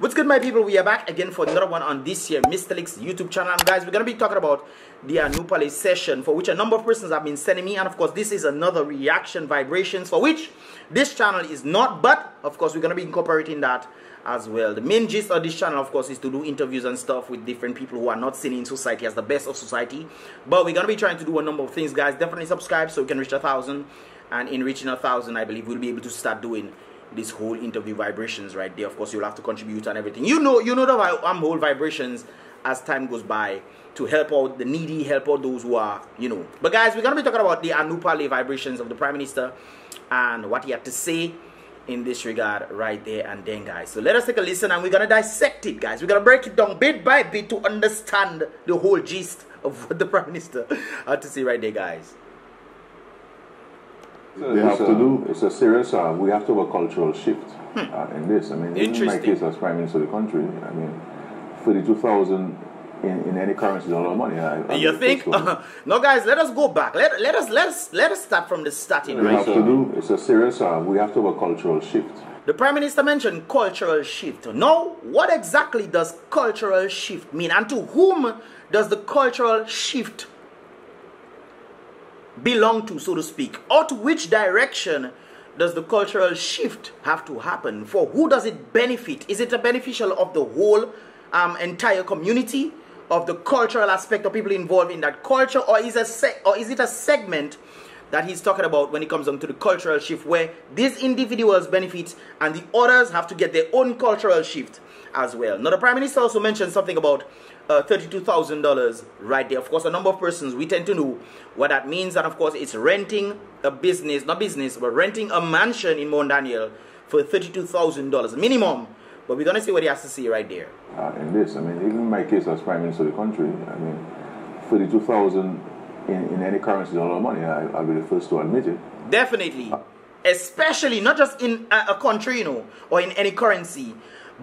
What's good, my people? We are back again for another one on this year Mystelics YouTube channel. And guys, we're going to be talking about the uh, Anou Parle session for which a number of persons have been sending me. And of course, this is another reaction vibrations for which this channel is not. But of course, we're going to be incorporating that as well. The main gist of this channel, of course, is to do interviews and stuff with different people who are not seen in society as the best of society. But we're going to be trying to do a number of things, guys. Definitely subscribe so we can reach a thousand. And in reaching a thousand, I believe we'll be able to start doing this whole interview vibrations right there. Of course, you'll have to contribute and everything. You know, you know the um, whole vibrations as time goes by to help out the needy, help out those who are, you know. But guys, we're gonna be talking about the Anou Parle vibrations of the Prime Minister and what he had to say in this regard right there and then guys so let us take a listen and we're gonna dissect it guys we're gonna break it down bit by bit to understand the whole gist of what the prime minister had to say right there guys they have to do. It's a serious. Uh, we have to have a cultural shift hmm. uh, in this. I mean, in my case as prime minister of the country, I mean, thirty-two thousand in, in any currency is a lot of money. I, I you think? Uh, no, guys. Let us go back. Let, let us let us let us start from the starting. We right have to do. It's a serious. Uh, we have to have a cultural shift. The Prime Minister mentioned cultural shift. Now, what exactly does cultural shift mean, and to whom does the cultural shift belong to, so to speak? Or to which direction does the cultural shift have to happen? For who does it benefit? Is it a beneficial of the whole um, entire community? Of the cultural aspect of people involved in that culture, or is a or is it a segment that he's talking about when it comes down to the cultural shift, where these individuals benefit and the others have to get their own cultural shift as well. Now, the Prime Minister also mentioned something about uh, $32,000 right there. Of course, a number of persons, we tend to know what that means. And of course, it's renting a business, not business, but renting a mansion in Morne Daniel for $32,000 minimum. But we're going to see what he has to say right there. Uh, in this, I mean, even in my case as Prime Minister of the country, I mean, 32000 in, in any currency is a lot of money. I, will be the first to admit it. Definitely. Uh, Especially, not just in a, a country, you know, or in any currency,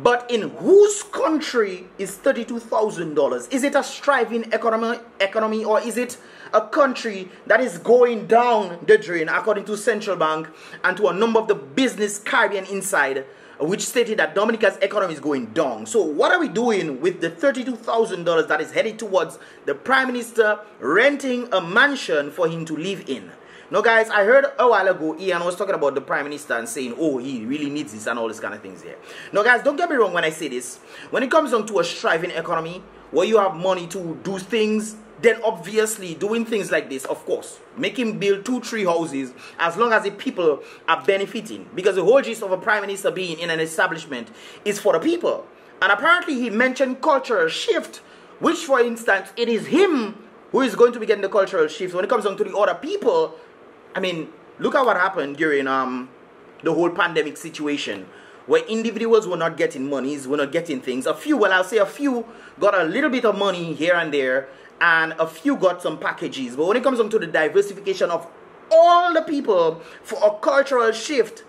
but in whose country is $32,000? Is it a striving economy, economy or is it a country that is going down the drain according to central bank and to a number of the business Caribbean inside which stated that Dominica's economy is going down. So what are we doing with the $32,000 that is headed towards the prime minister renting a mansion for him to live in? Now, guys, I heard a while ago Ian was talking about the Prime Minister and saying, oh, he really needs this and all these kind of things here. Now, guys, don't get me wrong when I say this. When it comes down to a striving economy, where you have money to do things, then obviously doing things like this, of course, make him build two, three houses as long as the people are benefiting. Because the whole gist of a Prime Minister being in an establishment is for the people. And apparently he mentioned cultural shift, which, for instance, it is him who is going to be getting the cultural shift. When it comes down to the other people, I mean, look at what happened during um the whole pandemic situation where individuals were not getting monies, were not getting things. A few, well, I'll say a few got a little bit of money here and there, and a few got some packages. But when it comes on to the diversification of all the people for a cultural shift,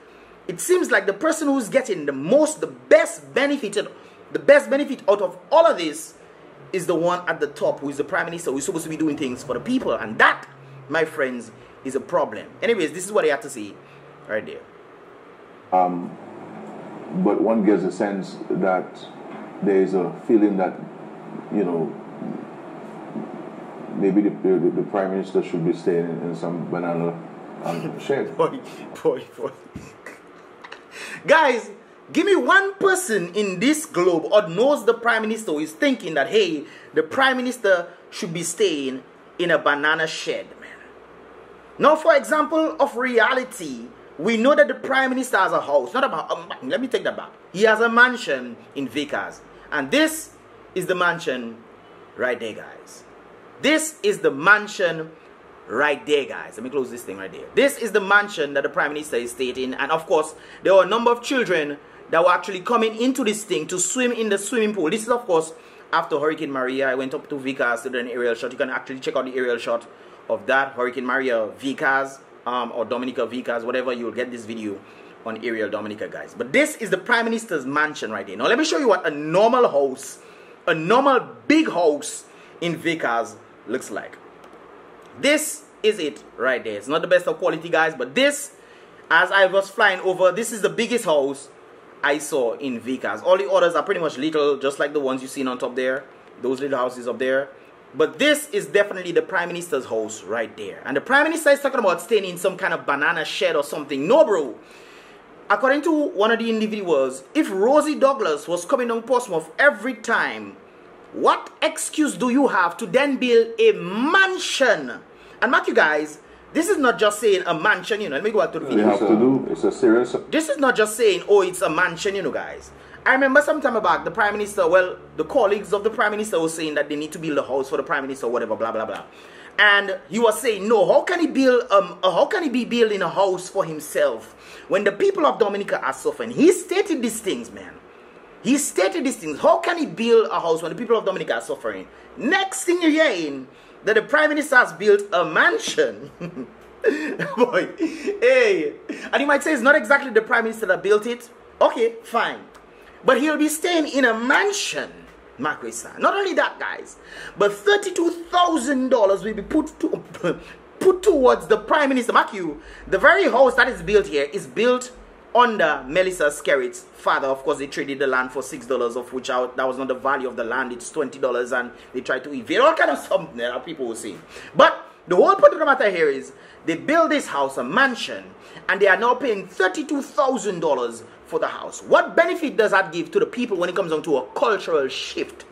it seems like the person who's getting the most, the best benefited, the best benefit out of all of this is the one at the top who is the prime minister who's supposed to be doing things for the people. And that, my friends, is a problem. Anyways, this is what I have to say right there. Um, but one gets a sense that there is a feeling that, you know, maybe the, the, the prime minister should be staying in, in some banana um, shed. boy, boy, boy. Guys, give me one person in this globe or knows the prime minister who is thinking that, hey, the prime minister should be staying in a banana shed. Now, for example of reality, we know that the prime minister has a house. Not about. Um, let me take that back. He has a mansion in Vieille Case, and this is the mansion right there, guys. This is the mansion right there, guys. Let me close this thing right there. This is the mansion that the prime minister is staying in, and of course, there were a number of children that were actually coming into this thing to swim in the swimming pool. This is, of course, after Hurricane Maria. I went up to Vieille Case to do an aerial shot. You can actually check out the aerial shot of that Hurricane Maria Vieille Case um, or Dominica Vieille Case, whatever, you'll get this video on Ariel Dominica, guys. But this is the Prime Minister's mansion right here. Now, let me show you what a normal house, a normal big house in Vieille Case looks like. This is it right there. It's not the best of quality, guys, but this, as I was flying over, this is the biggest house I saw in Vieille Case. All the others are pretty much little, just like the ones you've seen on top there. Those little houses up there. But this is definitely the Prime Minister's house right there. And the Prime Minister is talking about staying in some kind of banana shed or something. No, bro. According to one of the individuals, if Rosie Douglas was coming on Portsmouth every time, what excuse do you have to then build a mansion? And mark you guys, this is not just saying a mansion, you know. Let me go back to the video. We have to do. It's a serious. This is not just saying, oh, it's a mansion, you know, guys. I remember some time back, the prime minister, well, the colleagues of the prime minister were saying that they need to build a house for the prime minister, whatever, blah blah blah. And he was saying, no, how can he build um, how can he be building a house for himself when the people of Dominica are suffering? He stated these things, man. He stated these things. How can he build a house when the people of Dominica are suffering? Next thing you're hearing that the prime minister has built a mansion. Boy, hey, and you might say it's not exactly the prime minister that built it. Okay, fine, but he'll be staying in a mansion. Marquesa. Not only that, guys, but thirty-two thousand dollars will be put to put towards the prime minister. Mark you, the very house that is built here is built under Melissa Skerrit's father. Of course, they traded the land for six dollars, of which I, that was not the value of the land. It's twenty dollars, and they tried to evade all kind of something that people will say. But the whole point of the matter here is they build this house, a mansion, and they are now paying thirty-two thousand dollars for the house. What benefit does that give to the people when it comes down to a cultural shift?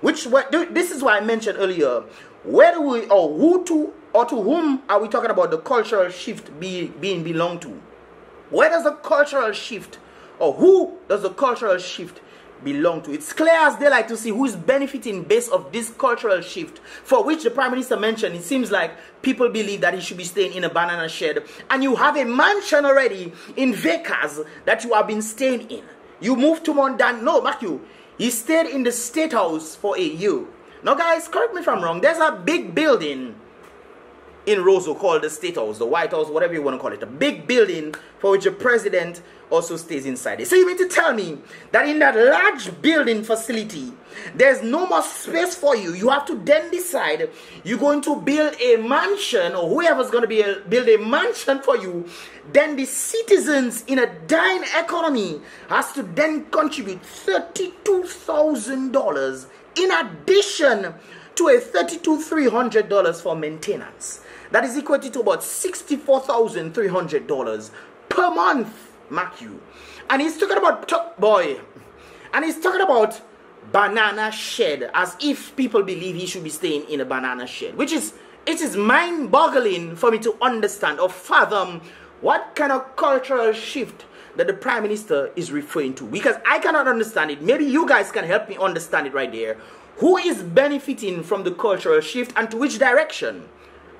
Which what this is why I mentioned earlier. Where do we or who to or to whom are we talking about the cultural shift be, being belong to? Where does the cultural shift, or who does the cultural shift belong to? It's clear as daylight to see who is benefiting based of this cultural shift, for which the Prime Minister mentioned. It seems like people believe that he should be staying in a banana shed, and you have a mansion already in Vieille Case that you have been staying in. You moved to Mondan. No, you. He stayed in the State House for a year. Now, guys, correct me if I'm wrong. There's a big building in Roseau called the State House, the White House, whatever you want to call it. A big building for which the president also stays inside it. So you mean to tell me that in that large building facility, there's no more space for you. You have to then decide you're going to build a mansion or whoever's going to be a, build a mansion for you. Then the citizens in a dying economy has to then contribute $32,000 in addition to a $32,300 for maintenance. That is equated to about $64,300 per month, you. And he's talking about, top boy, and he's talking about banana shed as if people believe he should be staying in a banana shed, which is, it is mind boggling for me to understand or fathom what kind of cultural shift that the prime minister is referring to because I cannot understand it. Maybe you guys can help me understand it right there. Who is benefiting from the cultural shift and to which direction?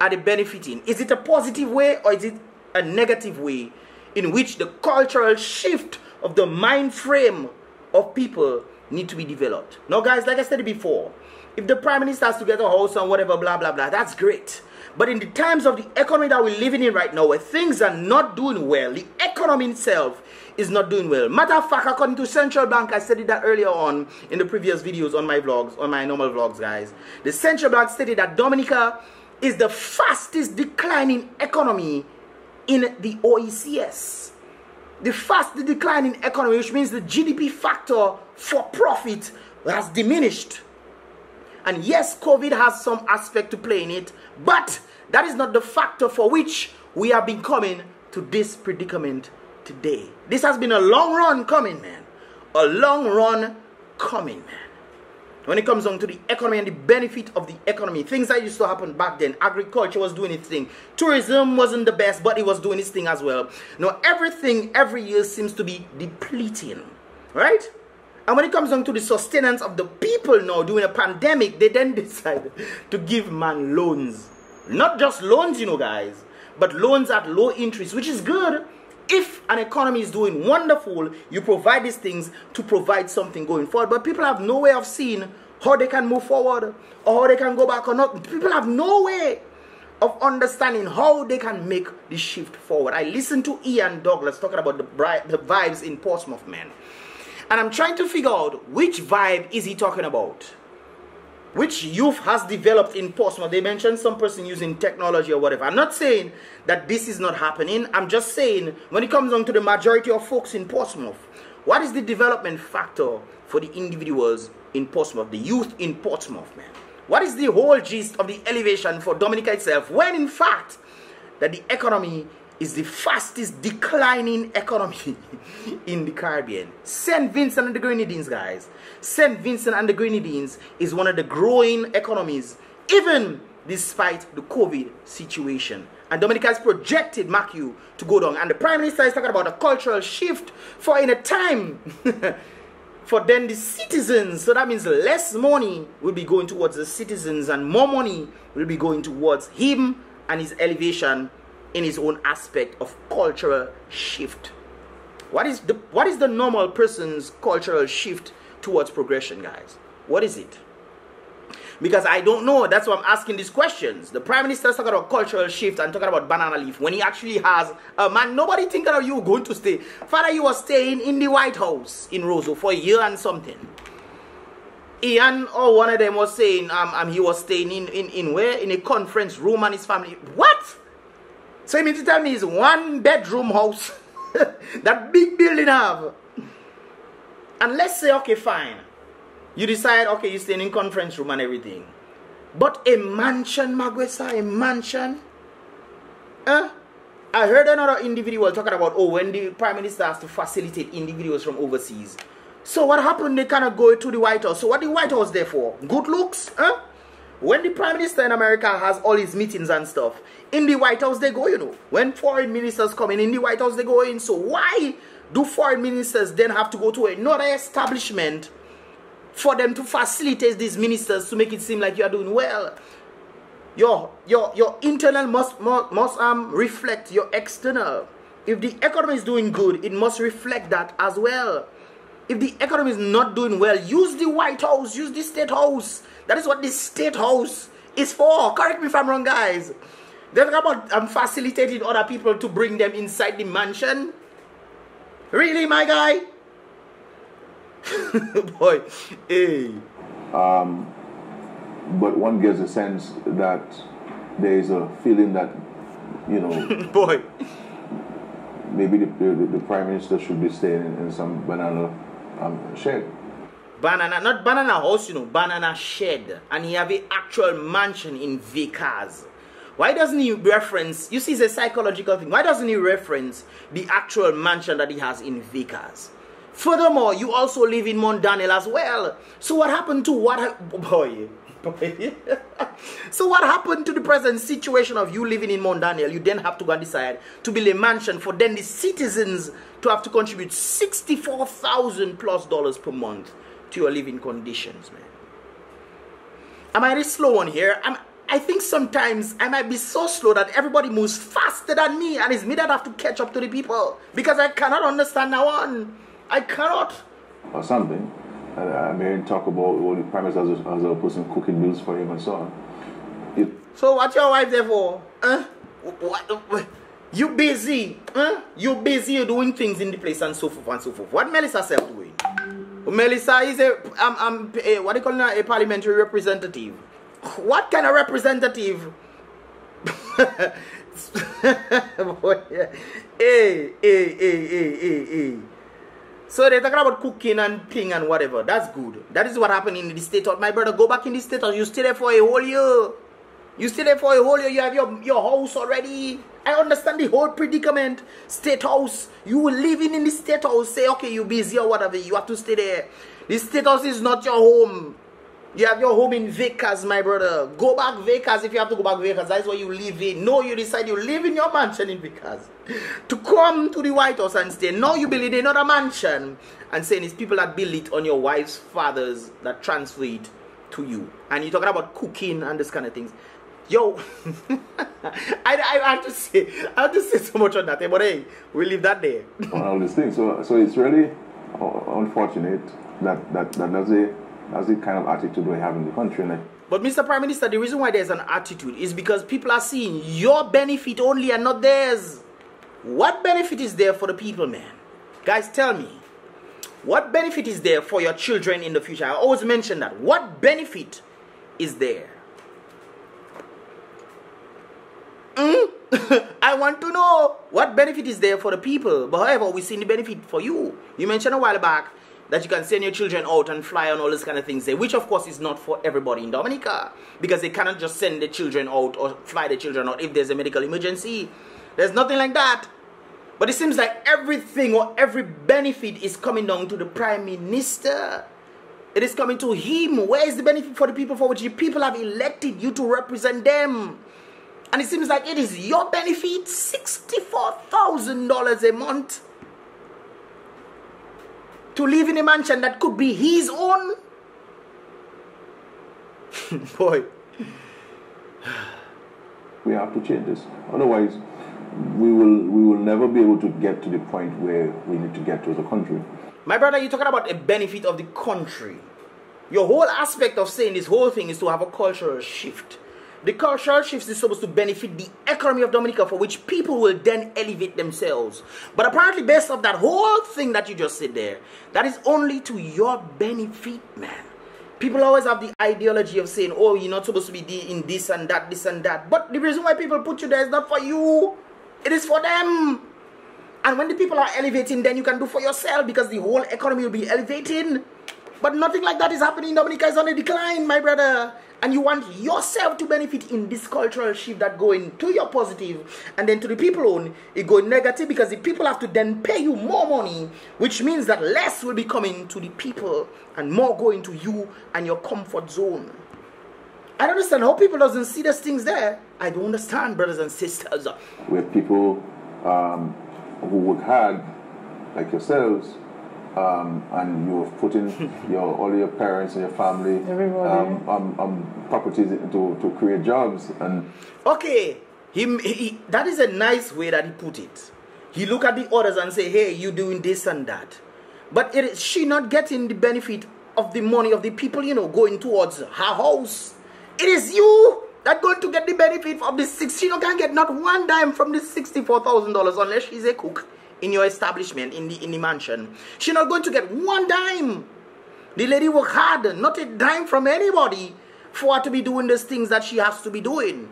are they benefiting? Is it a positive way or is it a negative way in which the cultural shift of the mind frame of people need to be developed? Now, guys, like I said before, if the prime minister has to get a house and whatever, blah, blah, blah, that's great. But in the times of the economy that we're living in right now, where things are not doing well, the economy itself is not doing well. Matter of fact, according to Central Bank, I said that earlier on in the previous videos on my vlogs, on my normal vlogs, guys. The Central Bank stated that Dominica is the fastest declining economy in the OECS. The fastest declining economy, which means the GDP factor for profit has diminished. And yes, COVID has some aspect to play in it, but that is not the factor for which we have been coming to this predicament today. This has been a long run coming, man. A long run coming, man when it comes down to the economy and the benefit of the economy. Things that used to happen back then. Agriculture was doing its thing. Tourism wasn't the best, but it was doing its thing as well. Now, everything every year seems to be depleting. Right? And when it comes down to the sustenance of the people now during a pandemic, they then decide to give man loans. Not just loans, you know, guys, but loans at low interest, which is good an economy is doing wonderful, you provide these things to provide something going forward. But people have no way of seeing how they can move forward or how they can go back or not. People have no way of understanding how they can make the shift forward. I listened to Ian Douglas talking about the, the vibes in Portsmouth, man. And I'm trying to figure out which vibe is he talking about which youth has developed in Portsmouth. They mentioned some person using technology or whatever. I'm not saying that this is not happening. I'm just saying when it comes down to the majority of folks in Portsmouth, What is the development factor for the individuals in Portsmouth, the youth in Portsmouth, man? What is the whole gist of the elevation for Dominica itself when in fact that the economy is the fastest declining economy in the Caribbean. St. Vincent and the Grenadines, guys. St. Vincent and the Grenadines is one of the growing economies, even despite the COVID situation. And Dominica has projected MACU to go down. And the Prime Minister is talking about a cultural shift for in a time for then the citizens. So that means less money will be going towards the citizens and more money will be going towards him and his elevation in his own aspect of cultural shift. What is the what is the normal person's cultural shift towards progression, guys? What is it? Because I don't know. That's why I'm asking these questions. The Prime Minister is talking about cultural shift and talking about banana leaf when he actually has a man. Nobody thinking of you going to stay. Father, you were staying in the White House in Roseau for a year and something. Ian or one of them was saying um, um he was staying in, in, in where? In a conference room and his family. What? So you mean to tell me it's one bedroom house that big building have? And let's say, okay, fine. You decide, okay, you're staying in conference room and everything. But a mansion, Magwesa, a mansion? Huh? I heard another individual talking about, oh, when the prime minister has to facilitate individuals from overseas. So what happened? They cannot go to the White House. So what the White House there for? Good looks? Huh? When the prime minister in America has all his meetings and stuff, in the White House they go, you know. When foreign ministers come in, in the White House they go in. So why do foreign ministers then have to go to another establishment for them to facilitate these ministers to make it seem like you are doing well? Your your your internal must must, must um reflect your external. If the economy is doing good, it must reflect that as well. If the economy is not doing well, use the White House, use the State House. That is what the State House is for. Correct me if I'm wrong, guys. They're talking about um, facilitating other people to bring them inside the mansion. Really, my guy? Boy, hey. Um, but one gets a sense that there is a feeling that, you know, boy, maybe the, the, the, prime minister should be staying in, in some banana um, shed. Banana, not banana house, you know, banana shed, and he have an actual mansion in Vieille Case. Why doesn't he reference, you see, it's a psychological thing. Why doesn't he reference the actual mansion that he has in Vieille Case? Furthermore, you also live in Morne Daniel as well. So what happened to what, boy, so what happened to the present situation of you living in Morne Daniel? You then have to go and decide to build a mansion for then the citizens to have to contribute 64,000 plus dollars per month to your living conditions, man. Am I really slow on here? I'm, I think sometimes I might be so slow that everybody moves faster than me, and it's me that have to catch up to the people because I cannot understand that one. I cannot. Or something. I, hearing talk about all the prime minister as a, as a person cooking meals for him and so on. It, so what's your wife there for? Huh? What, you busy? Huh? You busy? You're doing things in the place and so forth and so forth. What Melissa self doing? Melissa is a, um, um, a what do you call her? A parliamentary representative. What kind of representative? hey, hey, hey, hey, hey, hey. So they're talking about cooking and thing and whatever. That's good. That is what happened in the state my brother. Go back in the state you stay there for a whole year. You stay there for a whole year. You have your, your house already. I understand the whole predicament. State house. You will live in, the state house. Say, okay, you busy or whatever. You have to stay there. The state house is not your home. You have your home in Vieille Case, my brother. Go back Vieille Case if you have to go back Vieille Case. That's where you live in. No, you decide you live in your mansion in Vieille Case. To come to the White House and stay. Now you build in another mansion and saying it's people that build it on your wife's fathers that transfer it to you. And you're talking about cooking and this kind of things. Yo, I, I, I have to say, I have to say so much on that, but hey, we leave that there. all these things. So, so it's really unfortunate that that that does it that's the kind of attitude we have in the country. Like. But Mr. Prime Minister, the reason why there's an attitude is because people are seeing your benefit only and not theirs. What benefit is there for the people, man? Guys, tell me. What benefit is there for your children in the future? I always mention that. What benefit is there? Mm? I want to know what benefit is there for the people. But however, we see the benefit for you. You mentioned a while back that you can send your children out and fly on all these kind of things there, which of course is not for everybody in Dominica because they cannot just send the children out or fly the children out if there's a medical emergency. There's nothing like that. But it seems like everything or every benefit is coming down to the Prime Minister. It is coming to him. Where is the benefit for the people for which the people have elected you to represent them? And it seems like it is your benefit $64,000 a month to live in a mansion that could be his own. Boy. we have to change this. Otherwise, we will we will never be able to get to the point where we need to get to as a country. My brother, you're talking about a benefit of the country. Your whole aspect of saying this whole thing is to have a cultural shift. The cultural shift is supposed to benefit the economy of Dominica, for which people will then elevate themselves. But apparently, based off that whole thing that you just said there, that is only to your benefit, man. People always have the ideology of saying, oh, you're not supposed to be in this and that, this and that. But the reason why people put you there is not for you, it is for them. And when the people are elevating, then you can do for yourself because the whole economy will be elevating. But nothing like that is happening. Dominica is on a decline, my brother and you want yourself to benefit in this cultural shift that going to your positive and then to the people own it go negative because the people have to then pay you more money which means that less will be coming to the people and more going to you and your comfort zone. I don't understand how people doesn't see those things there. I don't understand brothers and sisters. Where people um, who work hard like yourselves um, and you've put in your all your parents and your family um, um, um, properties to, to create jobs and okay he, he, that is a nice way that he put it. He look at the others and say hey you doing this and that. But it is she not getting the benefit of the money of the people you know going towards her house. It is you that going to get the benefit of this six she not can get not one dime from this $64000 unless she's a cook in your establishment, in the, in the mansion. She's not going to get one dime. The lady work hard, not a dime from anybody for her to be doing these things that she has to be doing.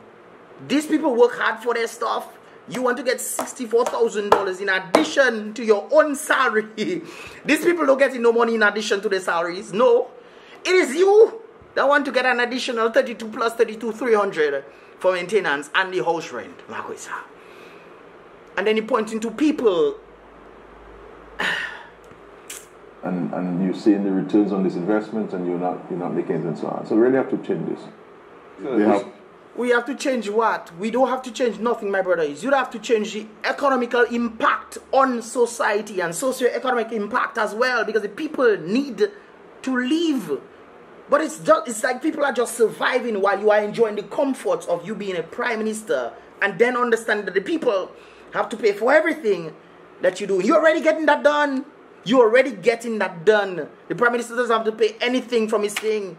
These people work hard for their stuff. You want to get $64,000 in addition to your own salary. These people don't get no money in addition to their salaries. No. It is you that want to get an additional 32 plus 32, 300 for maintenance and the house rent. And then he pointing to people. and and you're seeing the returns on this investment and you're not you're not making it and so on. So we really have to change this. we have we have to change what? We don't have to change nothing, my brothers. You have to change the economical impact on society and socio-economic impact as well because the people need to live. But it's just it's like people are just surviving while you are enjoying the comforts of you being a prime minister and then understand that the people have to pay for everything that you do. You're already getting that done. You're already getting that done. The prime minister doesn't have to pay anything from his thing.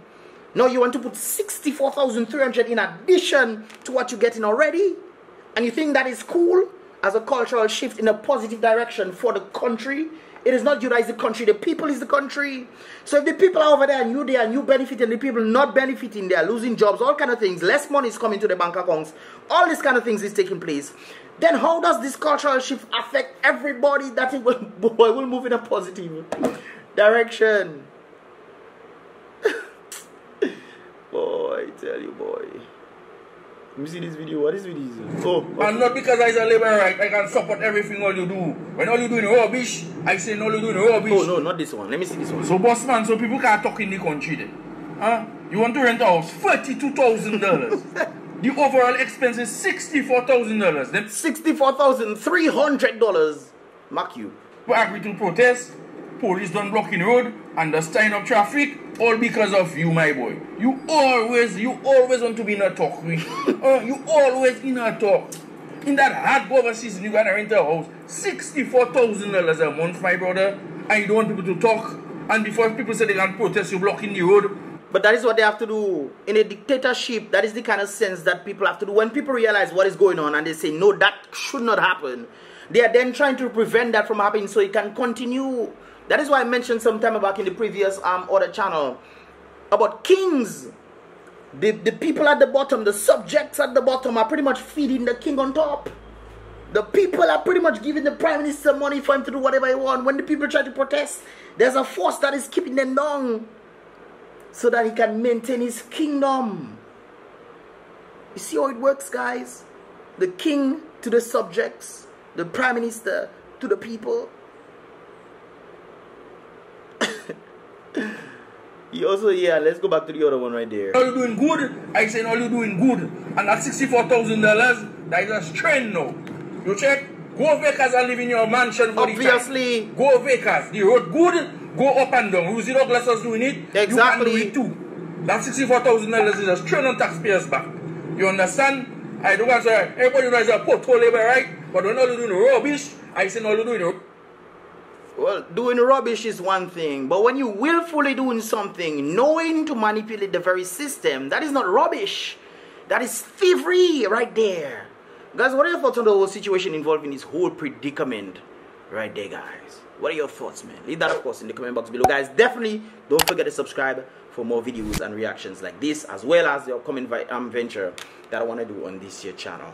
No, you want to put 64,300 in addition to what you're getting already? And you think that is cool as a cultural shift in a positive direction for the country? It is not that is the country, the people is the country. So if the people are over there and you there and you benefiting, the people not benefiting, they are losing jobs, all kind of things, less money is coming to the bank accounts, all these kind of things is taking place then how does this cultural shift affect everybody that it will, will move in a positive direction? boy, I tell you, boy. Let me see this video. What is this Oh, okay. and not because I a labor right, I can support everything all you do. When all you doing rubbish, I say all you doing rubbish. Oh no, not this one. Let me see this one. So boss man, so people can't talk in the country then. Huh? You want to rent a house? Thirty-two thousand dollars. The overall expense is $64,000. Then $64,300. Mark you. We agree to protest. Police done blocking road and the stein up traffic. All because of you, my boy. You always, you always want to be in a talk. uh, you always in a talk. In that hard cover season, you gotta rent a house. $64,000 a month, my brother. And you don't want people to talk. And before people say they can protest, you blocking the road. But that is what they have to do. In a dictatorship, that is the kind of sense that people have to do. When people realize what is going on and they say, no, that should not happen, they are then trying to prevent that from happening so it can continue. That is why I mentioned some time back in the previous um, other channel about kings the, the people at the bottom, the subjects at the bottom are pretty much feeding the king on top. The people are pretty much giving the prime minister money for him to do whatever he wants. When the people try to protest, there's a force that is keeping them down so that he can maintain his kingdom. You see how it works, guys? The king to the subjects, the prime minister to the people. You also, yeah, let's go back to the other one right there. All you doing good, I saying all you doing good. And at $64,000, that is a strain now. You check, go Vieille Case and live in your mansion for Obviously. the time. Go Vieille Case. The road good, go up and down. Rosie Douglas was doing it. Exactly. You can do it too. That $64,000 is a strain on taxpayers' back. You understand? I don't want to say, everybody knows a pothole labor, right? But when all you doing rubbish, I say all you doing well, doing rubbish is one thing, but when you willfully doing something, knowing to manipulate the very system, that is not rubbish. That is thievery right there. Guys, what are your thoughts on the whole situation involving this whole predicament right there, guys? What are your thoughts, man? Leave that, of course, in the comment box below. Guys, definitely don't forget to subscribe for more videos and reactions like this, as well as the upcoming um, venture that I want to do on this year channel.